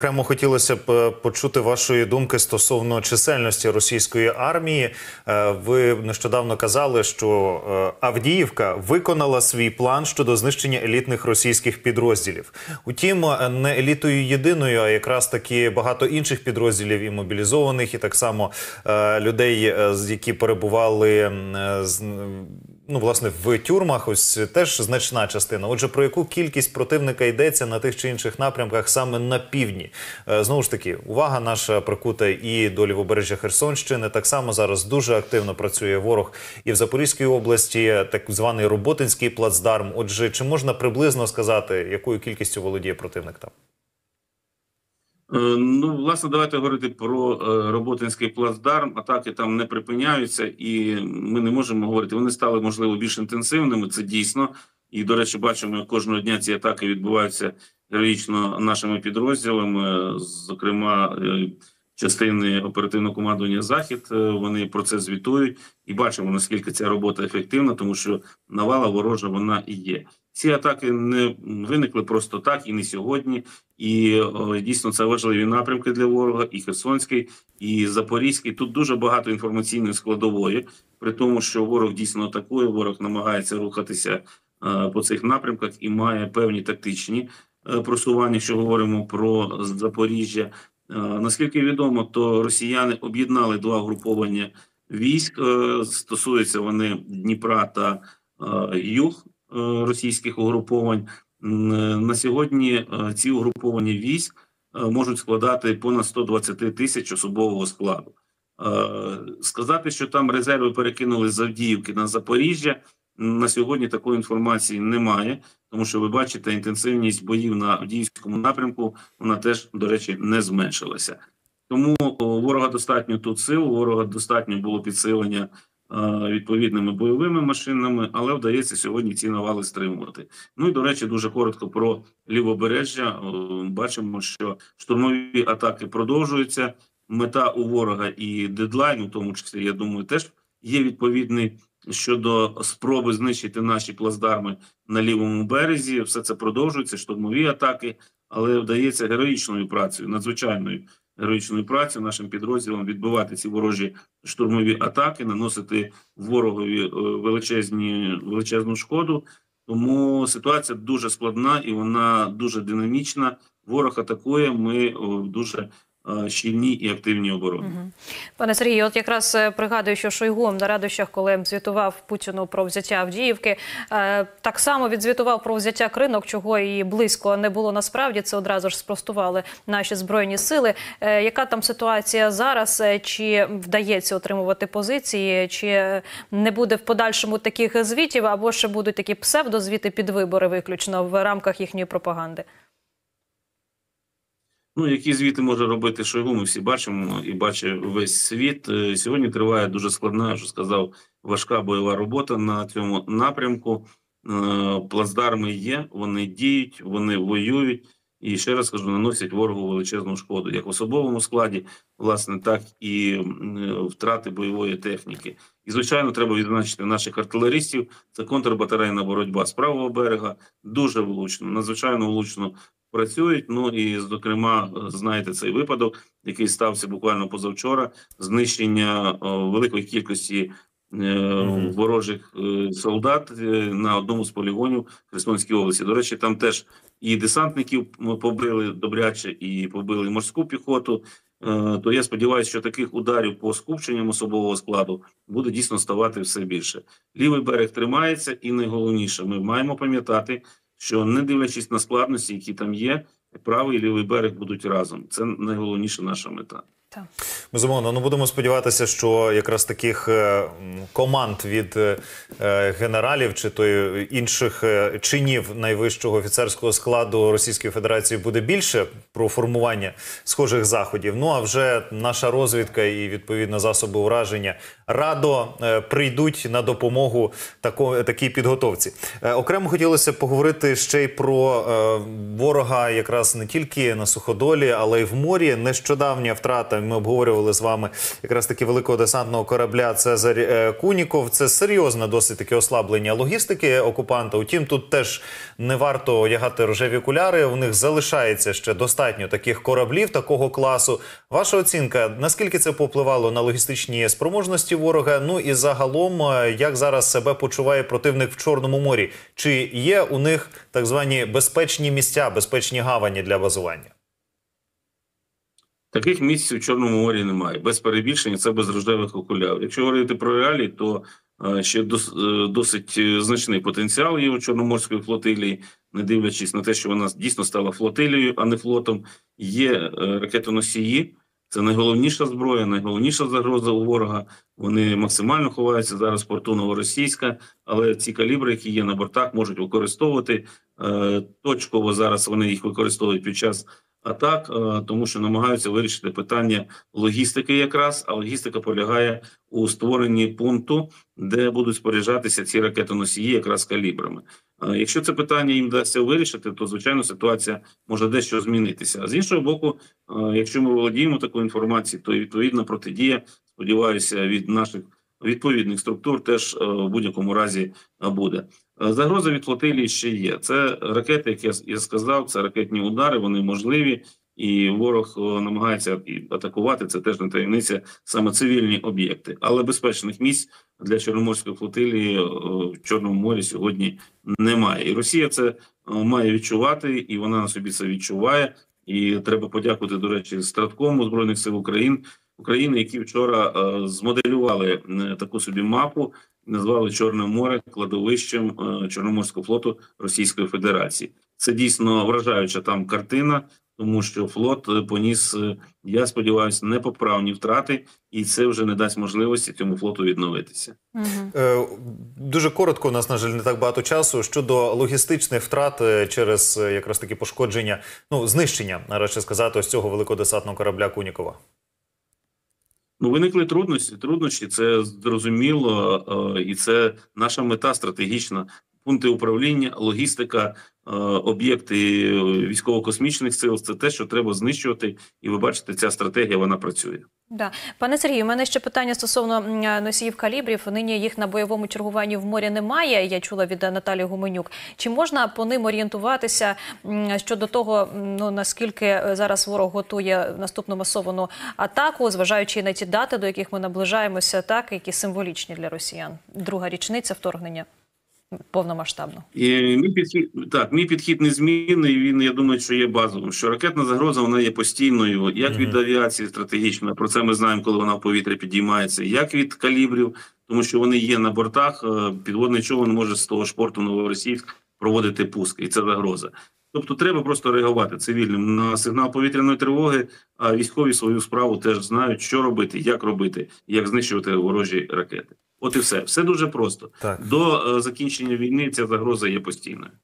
Окремо хотілося б е, почути вашої думки стосовно чисельності російської армії. Е, Ви нещодавно казали, що е, Авдіївка виконала свій план щодо знищення елітних російських підрозділів. Утім, не елітою єдиною, а якраз таки багато інших підрозділів і мобілізованих, і так само людей, які перебували з- ну, власне, в тюрмах, ось теж значна частина. Отже, про яку кількість противника йдеться на тих чи інших напрямках саме на півдні? Е, Знову ж таки, увага наша прикута і до лівобережжя Херсонщини. Так само зараз дуже активно працює ворог і в Запорізькій області, так званий Роботинський плацдарм. Отже, чи можна приблизно сказати, якою кількістю володіє противник там? Е, Ну, власне, давайте говорити про е, Роботинський плацдарм. Атаки там не припиняються, і ми не можемо говорити. Вони стали можливо більш інтенсивними. Це дійсно. І, до речі, бачимо, кожного дня ці атаки відбуваються героїчно нашими підрозділами, зокрема. Е, Частини оперативного командування Захід е, вони про це звітують і бачимо наскільки ця робота ефективна, тому що навала ворожа вона і є. Ці атаки не виникли просто так і не сьогодні. І о, дійсно це важливі напрямки для ворога, і Херсонський, і Запорізький. Тут дуже багато інформаційної складової, при тому, що ворог дійсно атакує, ворог намагається рухатися е, по цих напрямках і має певні тактичні е, просування. Якщо говоримо про Запоріжжя, Е, наскільки відомо, то росіяни об'єднали два угруповання військ. Е, Стосуються вони Дніпра та е, юг е, російських угруповань. Е, На сьогодні е, ці угруповання військ е, можуть складати понад 120 тисяч особового складу. Е, Сказати, що там резерви перекинули з Авдіївки на Запоріжжя. На сьогодні такої інформації немає, тому що ви бачите, інтенсивність боїв на Авдіївському напрямку вона теж, до речі, не зменшилася. Тому ворога достатньо тут сил, ворога достатньо було підсилення відповідними бойовими машинами, але вдається сьогодні ці навали стримувати. Ну і до речі, дуже коротко про лівобережжя. Бачимо, що штурмові атаки продовжуються. Мета у ворога і дедлайн, у тому числі, я думаю, теж є відповідний щодо спроби знищити наші плацдарми на лівому березі. Все це продовжується, штурмові атаки, але вдається героїчною працею, надзвичайною героїчною працею нашим підрозділам відбивати ці ворожі штурмові атаки, наносити ворогові е, величезні величезну шкоду. Тому ситуація дуже складна і вона дуже динамічна. Ворог атакує. Ми дуже е, щільній і активній обороні. Мгм. Пане Сергію, от якраз е, пригадую, що Шойгу на радощах, коли звітував Путіну про взяття Авдіївки, е, так само відзвітував про взяття кринок, чого і близько не було насправді. Це одразу ж спростували наші збройні сили. Яка там ситуація зараз? Чи вдається отримувати позиції, чи не буде в подальшому таких звітів, або ще будуть такі псевдозвіти під вибори виключно в рамках їхньої пропаганди? Ну, які звіти може робити Шойгу, ми всі бачимо і бачить весь світ. Е, Сьогодні триває дуже складна, вже сказав, важка бойова робота на цьому напрямку. Е, Плацдарми є, вони діють, вони воюють. І ще раз кажу, наносять ворогу величезну шкоду, як в особовому складі, власне, так і е, втрати бойової техніки. І звичайно, треба відзначити наших артилеристів. Це контрбатарейна боротьба з правого берега. Дуже влучно, надзвичайно влучно працюють. Ну і зокрема, знаєте, цей випадок, який стався буквально позавчора, знищення о, великої кількості. е, Ворожих е, солдат е, на одному з полігонів Херсонської області. До речі, там теж і десантників побили добряче, і побили морську піхоту. То я сподіваюся, що таких ударів по скупченням особового складу буде дійсно ставати все більше. Лівий берег тримається, і найголовніше, ми маємо пам'ятати, що не дивлячись на складності, які там є, правий і лівий берег будуть разом. Це найголовніша наша мета. Так. Безумовно, ну будемо сподіватися, що якраз таких е, команд від е, генералів чи то інших е, чинів найвищого офіцерського складу Російської Федерації буде більше про формування схожих заходів. Ну а вже наша розвідка і відповідно засоби ураження радо прийдуть на допомогу тако, такій підготовці. Окремо хотілося поговорити ще й про ворога, якраз не тільки на суходолі, але й в морі. Нещодавня втрата Ми обговорювали з вами якраз таки великого десантного корабля Цезарь е, Куніков. Це серйозне досить таке ослаблення логістики окупанта. Утім, тут теж не варто одягати рожеві окуляри. У них залишається ще достатньо таких кораблів такого класу. Ваша оцінка, наскільки це попливало на логістичні спроможності ворога? Ну і загалом, е, як зараз себе почуває противник в Чорному морі? Чи є у них так звані безпечні місця, безпечні гавані для базування? Таких місць у Чорному морі немає. Без перебільшення це без рожевих окулярів. Якщо говорити про реалії, то е, ще е, досить е, значний потенціал є у Чорноморської флотилії, не дивлячись на те, що вона дійсно стала флотилією, а не флотом. Є ракетоносії. Це найголовніша зброя, найголовніша загроза у ворога. Вони максимально ховаються зараз в порту Новоросійська, але ці калібри, які є на бортах, можуть використовувати точково. Зараз вони їх використовують під час атак, е, тому що намагаються вирішити питання логістики, якраз а логістика полягає у створенні пункту, де будуть споряджатися ці ракетоносії, якраз калібрами. Е, Якщо це питання їм вдасться вирішити, то звичайно ситуація може дещо змінитися. А з іншого боку, е, якщо ми володіємо такою інформацією, то відповідна протидія, сподіваюся, від наших відповідних структур теж е, в будь-якому разі е, буде. Е, Загроза від флотилії ще є. Це ракети, як я, сказав, це ракетні удари, вони можливі, і ворог намагається атакувати. Це теж не таємниця, саме цивільні об'єкти. Але безпечних місць для Чорноморської флотилії в Чорному морі сьогодні немає. І Росія це має відчувати, і вона на собі це відчуває. І треба подякувати, до речі, Страткому Збройних сил України, України, які вчора е, змоделювали е, таку собі мапу, назвали Чорне море кладовищем е, Чорноморського флоту Російської Федерації. Це дійсно вражаюча там картина, тому що флот поніс, я сподіваюся, непоправні втрати, і це вже не дасть можливості цьому флоту відновитися. Е, Дуже коротко, у нас, на жаль, не так багато часу. Щодо логістичних втрат через якраз таки пошкодження, ну, знищення, радше сказати, ось цього великодесантного корабля Кунікова. Ну, виникли трудності. Труднощі це зрозуміло, е, і це наша мета стратегічна. Пункти управління, логістика, е, об'єкти військово-космічних сил це те, що треба знищувати. І ви бачите, ця стратегія вона працює. Да. Пане Сергію, у мене ще питання стосовно носіїв калібрів. Нині їх на бойовому чергуванні в морі немає. Я чула від е, Наталі Гуменюк. Чи можна по ним орієнтуватися щодо того, ну наскільки е, зараз ворог готує наступну масовану атаку, зважаючи на ті дати, до яких ми наближаємося, так які символічні для росіян? Друга річниця вторгнення повномасштабно. І мій підхід так, мій підхід незмінний. Він я думаю, що є базовим. Що ракетна загроза вона є постійною, як від авіації стратегічної, про це ми знаємо, коли вона в повітря підіймається, як від калібрів, тому що вони є на бортах. е, Підводний човен може з того ж порту Новоросійськ проводити пуски, і це загроза. Тобто треба просто реагувати цивільним на сигнал повітряної тривоги. А військові свою справу теж знають, що робити, як робити, як знищувати ворожі ракети. От і все. Все дуже просто. Так. До е, закінчення війни ця загроза є постійною.